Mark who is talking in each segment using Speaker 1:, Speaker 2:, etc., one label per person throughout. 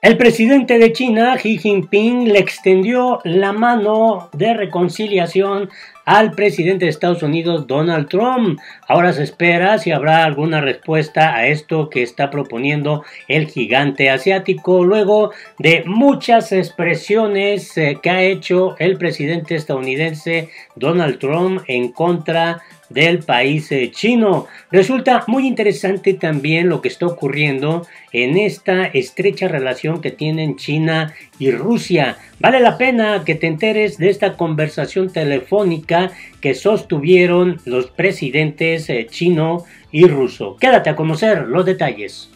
Speaker 1: El presidente de China, Xi Jinping, le extendió la mano de reconciliación al presidente de Estados Unidos, Donald Trump. Ahora se espera si habrá alguna respuesta a esto que está proponiendo el gigante asiático, luego de muchas expresiones eh, que ha hecho el presidente estadounidense Donald Trump en contra del país eh, chino. Resulta muy interesante también lo que está ocurriendo en esta estrecha relación que tienen China y Rusia. Vale la pena que te enteres de esta conversación telefónica que sostuvieron los presidentes eh, chino y ruso. Quédate a conocer los detalles.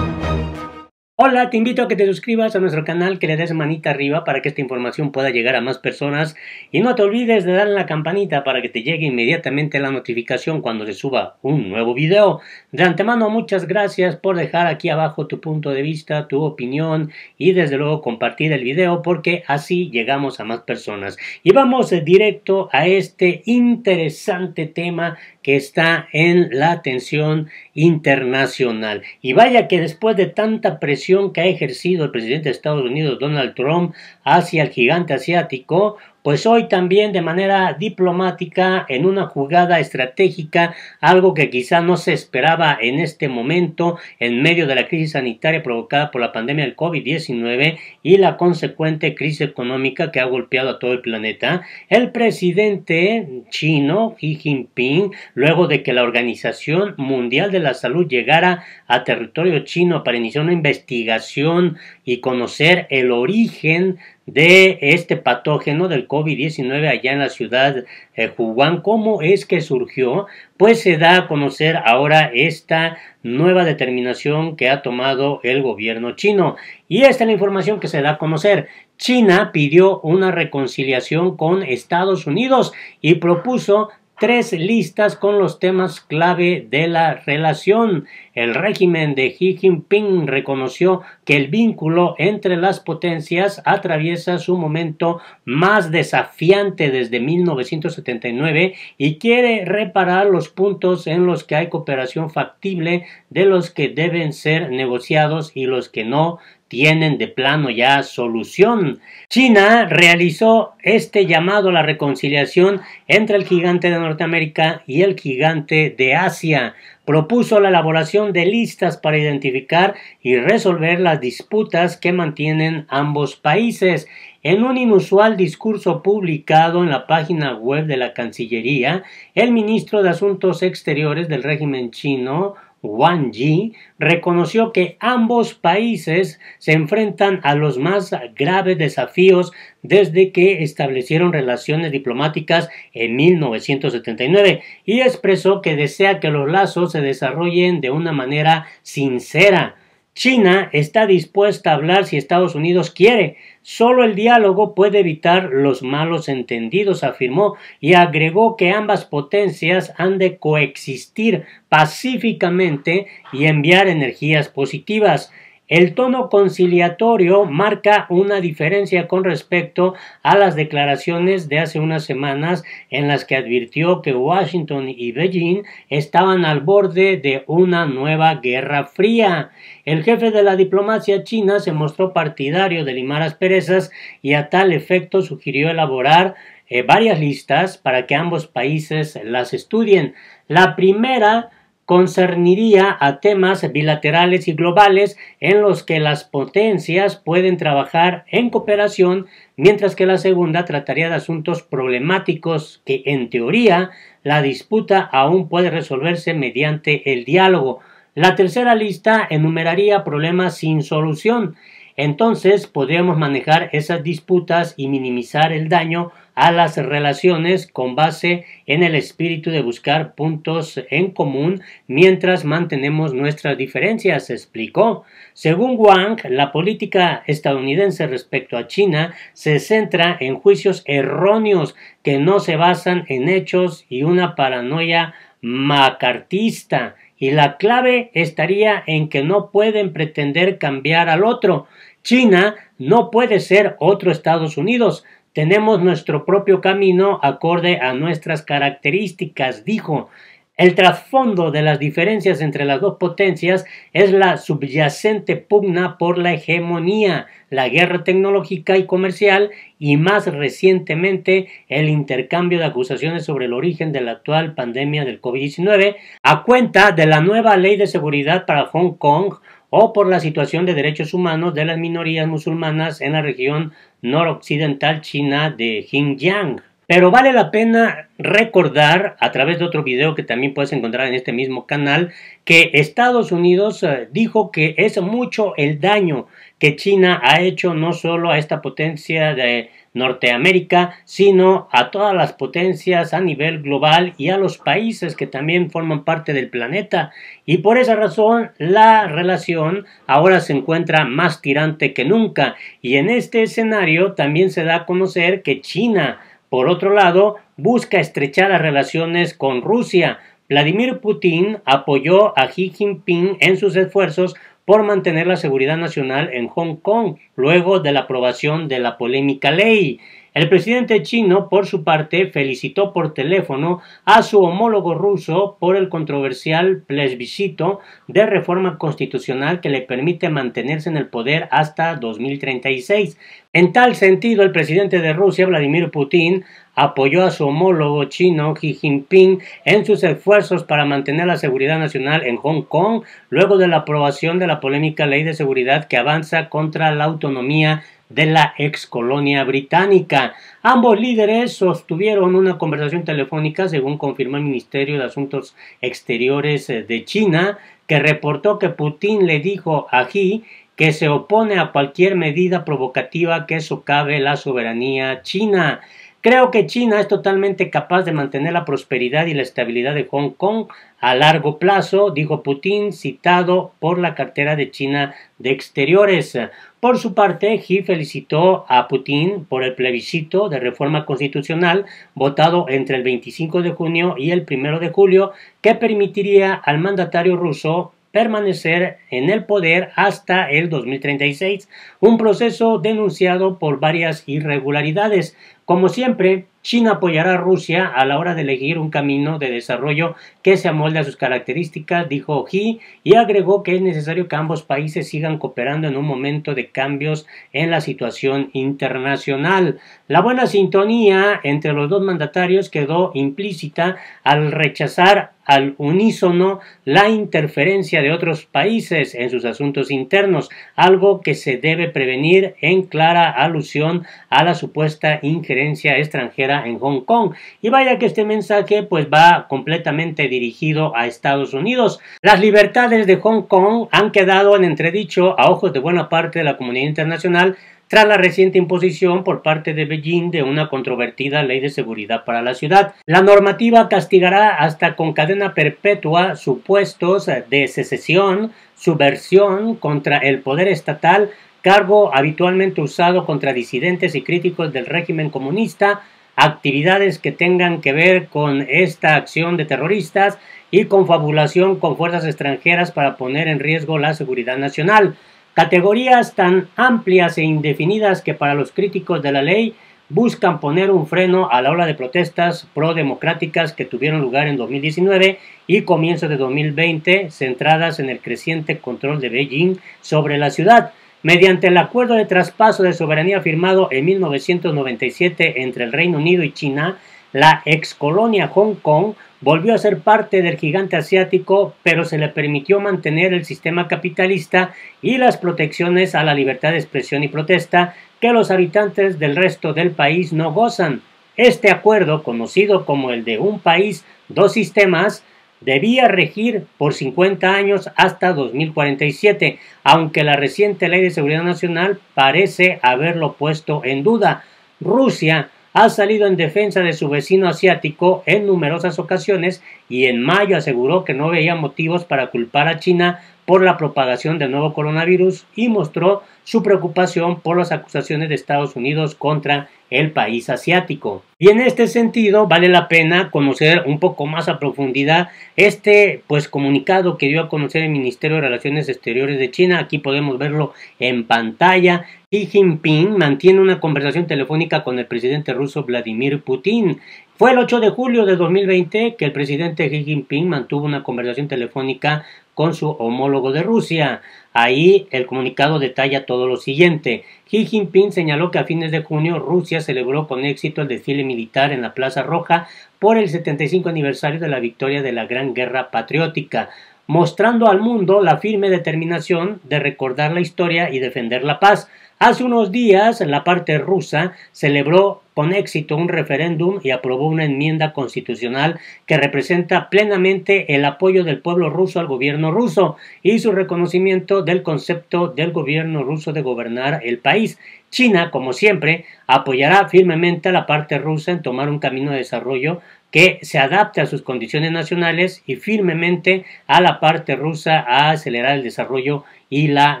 Speaker 1: Hola, te invito a que te suscribas a nuestro canal, que le des manita arriba para que esta información pueda llegar a más personas y no te olvides de darle la campanita para que te llegue inmediatamente la notificación cuando se suba un nuevo video. De antemano, muchas gracias por dejar aquí abajo tu punto de vista, tu opinión y desde luego compartir el video porque así llegamos a más personas. Y vamos directo a este interesante tema que está en la atención internacional. Y vaya que después de tanta presión que ha ejercido el presidente de Estados Unidos, Donald Trump, hacia el gigante asiático, pues hoy también de manera diplomática, en una jugada estratégica, algo que quizá no se esperaba en este momento, en medio de la crisis sanitaria provocada por la pandemia del COVID-19 y la consecuente crisis económica que ha golpeado a todo el planeta, el presidente chino Xi Jinping, luego de que la Organización Mundial de la Salud llegara a territorio chino para iniciar una investigación y conocer el origen de este patógeno del COVID-19 allá en la ciudad de Wuhan. ¿Cómo es que surgió? Pues se da a conocer ahora esta nueva determinación que ha tomado el gobierno chino. Y esta es la información que se da a conocer. China pidió una reconciliación con Estados Unidos y propuso tres listas con los temas clave de la relación. El régimen de Xi Jinping reconoció que el vínculo entre las potencias atraviesa su momento más desafiante desde 1979 y quiere reparar los puntos en los que hay cooperación factible de los que deben ser negociados y los que no tienen de plano ya solución. China realizó este llamado a la reconciliación entre el gigante de Norteamérica y el gigante de Asia. Propuso la elaboración de listas para identificar y resolver las disputas que mantienen ambos países. En un inusual discurso publicado en la página web de la Cancillería, el ministro de Asuntos Exteriores del régimen chino, Wang Yi reconoció que ambos países se enfrentan a los más graves desafíos desde que establecieron relaciones diplomáticas en 1979 y expresó que desea que los lazos se desarrollen de una manera sincera. China está dispuesta a hablar si Estados Unidos quiere, Solo el diálogo puede evitar los malos entendidos, afirmó, y agregó que ambas potencias han de coexistir pacíficamente y enviar energías positivas. El tono conciliatorio marca una diferencia con respecto a las declaraciones de hace unas semanas en las que advirtió que Washington y Beijing estaban al borde de una nueva guerra fría. El jefe de la diplomacia china se mostró partidario de limar asperezas y a tal efecto sugirió elaborar eh, varias listas para que ambos países las estudien. La primera concerniría a temas bilaterales y globales en los que las potencias pueden trabajar en cooperación, mientras que la segunda trataría de asuntos problemáticos que, en teoría, la disputa aún puede resolverse mediante el diálogo. La tercera lista enumeraría problemas sin solución. Entonces podríamos manejar esas disputas y minimizar el daño a las relaciones con base en el espíritu de buscar puntos en común mientras mantenemos nuestras diferencias, explicó. Según Wang, la política estadounidense respecto a China se centra en juicios erróneos que no se basan en hechos y una paranoia macartista y la clave estaría en que no pueden pretender cambiar al otro. China no puede ser otro Estados Unidos. Tenemos nuestro propio camino acorde a nuestras características, dijo. El trasfondo de las diferencias entre las dos potencias es la subyacente pugna por la hegemonía, la guerra tecnológica y comercial y más recientemente el intercambio de acusaciones sobre el origen de la actual pandemia del COVID-19 a cuenta de la nueva ley de seguridad para Hong Kong o por la situación de derechos humanos de las minorías musulmanas en la región noroccidental china de Xinjiang. Pero vale la pena recordar, a través de otro video que también puedes encontrar en este mismo canal, que Estados Unidos eh, dijo que es mucho el daño que China ha hecho no solo a esta potencia de Norteamérica, sino a todas las potencias a nivel global y a los países que también forman parte del planeta. Y por esa razón la relación ahora se encuentra más tirante que nunca. Y en este escenario también se da a conocer que China por otro lado, busca estrechar las relaciones con Rusia. Vladimir Putin apoyó a Xi Jinping en sus esfuerzos por mantener la seguridad nacional en Hong Kong luego de la aprobación de la polémica ley. El presidente chino, por su parte, felicitó por teléfono a su homólogo ruso por el controversial plebiscito de reforma constitucional que le permite mantenerse en el poder hasta 2036. En tal sentido, el presidente de Rusia, Vladimir Putin, apoyó a su homólogo chino Xi Jinping en sus esfuerzos para mantener la seguridad nacional en Hong Kong luego de la aprobación de la polémica ley de seguridad que avanza contra la autonomía de la ex colonia británica. Ambos líderes sostuvieron una conversación telefónica, según confirmó el Ministerio de Asuntos Exteriores eh, de China, que reportó que Putin le dijo a Xi que se opone a cualquier medida provocativa que socave la soberanía china. Creo que China es totalmente capaz de mantener la prosperidad y la estabilidad de Hong Kong a largo plazo, dijo Putin, citado por la cartera de China de Exteriores. Por su parte, Xi felicitó a Putin por el plebiscito de reforma constitucional votado entre el 25 de junio y el 1 de julio que permitiría al mandatario ruso permanecer en el poder hasta el 2036, un proceso denunciado por varias irregularidades. Como siempre, China apoyará a Rusia a la hora de elegir un camino de desarrollo que se amolde a sus características, dijo Xi, y agregó que es necesario que ambos países sigan cooperando en un momento de cambios en la situación internacional. La buena sintonía entre los dos mandatarios quedó implícita al rechazar al unísono la interferencia de otros países en sus asuntos internos, algo que se debe prevenir en clara alusión a la supuesta injerencia extranjera en Hong Kong. Y vaya que este mensaje pues va completamente dirigido a Estados Unidos. Las libertades de Hong Kong han quedado en entredicho a ojos de buena parte de la comunidad internacional tras la reciente imposición por parte de Beijing de una controvertida ley de seguridad para la ciudad. La normativa castigará hasta con cadena perpetua supuestos de secesión, subversión contra el poder estatal, cargo habitualmente usado contra disidentes y críticos del régimen comunista, actividades que tengan que ver con esta acción de terroristas y confabulación con fuerzas extranjeras para poner en riesgo la seguridad nacional. Categorías tan amplias e indefinidas que para los críticos de la ley buscan poner un freno a la ola de protestas pro-democráticas que tuvieron lugar en 2019 y comienzo de 2020, centradas en el creciente control de Beijing sobre la ciudad. Mediante el acuerdo de traspaso de soberanía firmado en 1997 entre el Reino Unido y China, la ex colonia Hong Kong volvió a ser parte del gigante asiático, pero se le permitió mantener el sistema capitalista y las protecciones a la libertad de expresión y protesta que los habitantes del resto del país no gozan. Este acuerdo, conocido como el de un país, dos sistemas, debía regir por 50 años hasta 2047, aunque la reciente Ley de Seguridad Nacional parece haberlo puesto en duda. Rusia ha salido en defensa de su vecino asiático en numerosas ocasiones y en mayo aseguró que no veía motivos para culpar a China por la propagación del nuevo coronavirus y mostró su preocupación por las acusaciones de Estados Unidos contra el país asiático. Y en este sentido vale la pena conocer un poco más a profundidad este pues comunicado que dio a conocer el Ministerio de Relaciones Exteriores de China. Aquí podemos verlo en pantalla. Xi Jinping mantiene una conversación telefónica con el presidente ruso Vladimir Putin. Fue el 8 de julio de 2020 que el presidente Xi Jinping mantuvo una conversación telefónica con su homólogo de Rusia. Ahí el comunicado detalla todo lo siguiente. Xi Jinping señaló que a fines de junio Rusia celebró con éxito el desfile militar en la Plaza Roja por el 75 aniversario de la victoria de la Gran Guerra Patriótica, mostrando al mundo la firme determinación de recordar la historia y defender la paz. Hace unos días la parte rusa celebró con éxito un referéndum y aprobó una enmienda constitucional que representa plenamente el apoyo del pueblo ruso al gobierno ruso y su reconocimiento del concepto del gobierno ruso de gobernar el país. China, como siempre, apoyará firmemente a la parte rusa en tomar un camino de desarrollo que se adapte a sus condiciones nacionales y firmemente a la parte rusa a acelerar el desarrollo y la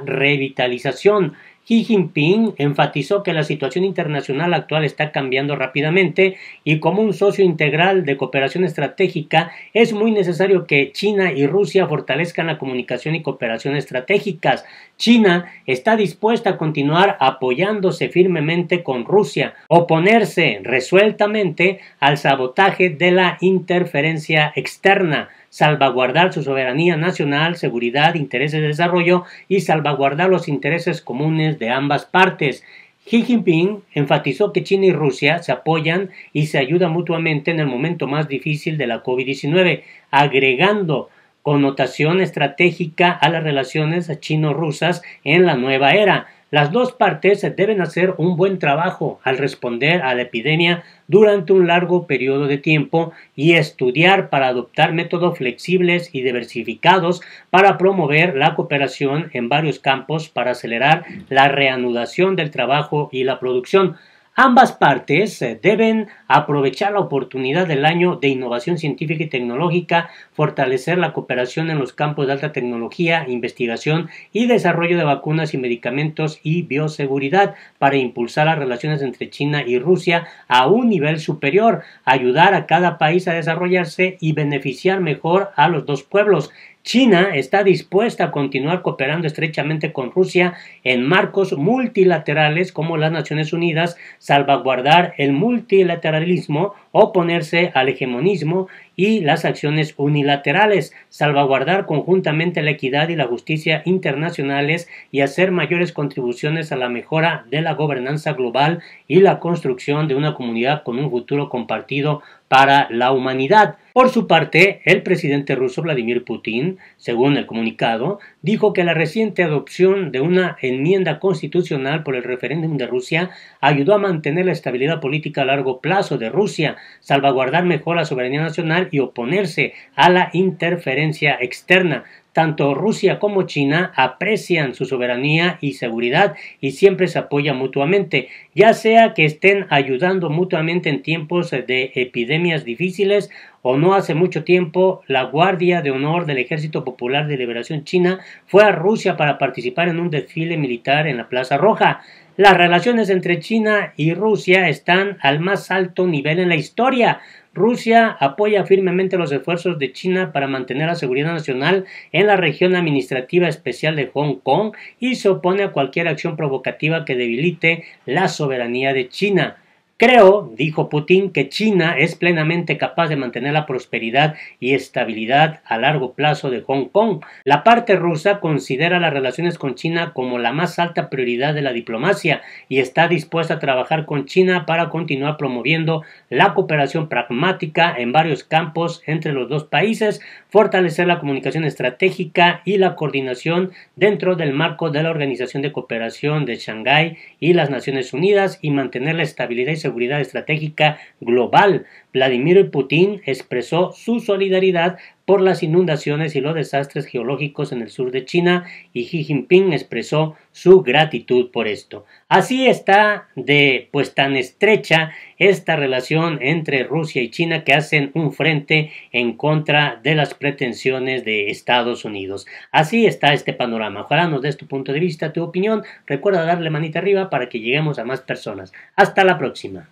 Speaker 1: revitalización. Xi Jinping enfatizó que la situación internacional actual está cambiando rápidamente y como un socio integral de cooperación estratégica es muy necesario que China y Rusia fortalezcan la comunicación y cooperación estratégicas. China está dispuesta a continuar apoyándose firmemente con Rusia, oponerse resueltamente al sabotaje de la interferencia externa salvaguardar su soberanía nacional, seguridad, intereses de desarrollo y salvaguardar los intereses comunes de ambas partes. Xi Jinping enfatizó que China y Rusia se apoyan y se ayudan mutuamente en el momento más difícil de la COVID-19, agregando connotación estratégica a las relaciones chino-rusas en la nueva era. Las dos partes deben hacer un buen trabajo al responder a la epidemia durante un largo periodo de tiempo y estudiar para adoptar métodos flexibles y diversificados para promover la cooperación en varios campos para acelerar la reanudación del trabajo y la producción. Ambas partes eh, deben aprovechar la oportunidad del año de innovación científica y tecnológica, fortalecer la cooperación en los campos de alta tecnología, investigación y desarrollo de vacunas y medicamentos y bioseguridad para impulsar las relaciones entre China y Rusia a un nivel superior, ayudar a cada país a desarrollarse y beneficiar mejor a los dos pueblos. China está dispuesta a continuar cooperando estrechamente con Rusia en marcos multilaterales como las Naciones Unidas, salvaguardar el multilateralismo, oponerse al hegemonismo y las acciones unilaterales, salvaguardar conjuntamente la equidad y la justicia internacionales y hacer mayores contribuciones a la mejora de la gobernanza global y la construcción de una comunidad con un futuro compartido para la humanidad. Por su parte, el presidente ruso Vladimir Putin, según el comunicado, dijo que la reciente adopción de una enmienda constitucional por el referéndum de Rusia ayudó a mantener la estabilidad política a largo plazo de Rusia, salvaguardar mejor la soberanía nacional y oponerse a la interferencia externa, tanto Rusia como China aprecian su soberanía y seguridad y siempre se apoyan mutuamente, ya sea que estén ayudando mutuamente en tiempos de epidemias difíciles o no hace mucho tiempo la Guardia de Honor del Ejército Popular de Liberación China fue a Rusia para participar en un desfile militar en la Plaza Roja. Las relaciones entre China y Rusia están al más alto nivel en la historia. Rusia apoya firmemente los esfuerzos de China para mantener la seguridad nacional en la región administrativa especial de Hong Kong y se opone a cualquier acción provocativa que debilite la soberanía de China. Creo, dijo Putin, que China es plenamente capaz de mantener la prosperidad y estabilidad a largo plazo de Hong Kong. La parte rusa considera las relaciones con China como la más alta prioridad de la diplomacia y está dispuesta a trabajar con China para continuar promoviendo la cooperación pragmática en varios campos entre los dos países, fortalecer la comunicación estratégica y la coordinación dentro del marco de la Organización de Cooperación de Shanghái y las Naciones Unidas y mantener la estabilidad y seguridad seguridad estratégica global. Vladimir Putin expresó su solidaridad por las inundaciones y los desastres geológicos en el sur de China y Xi Jinping expresó su gratitud por esto. Así está de pues tan estrecha esta relación entre Rusia y China que hacen un frente en contra de las pretensiones de Estados Unidos. Así está este panorama. Ojalá nos des tu punto de vista, tu opinión. Recuerda darle manita arriba para que lleguemos a más personas. Hasta la próxima.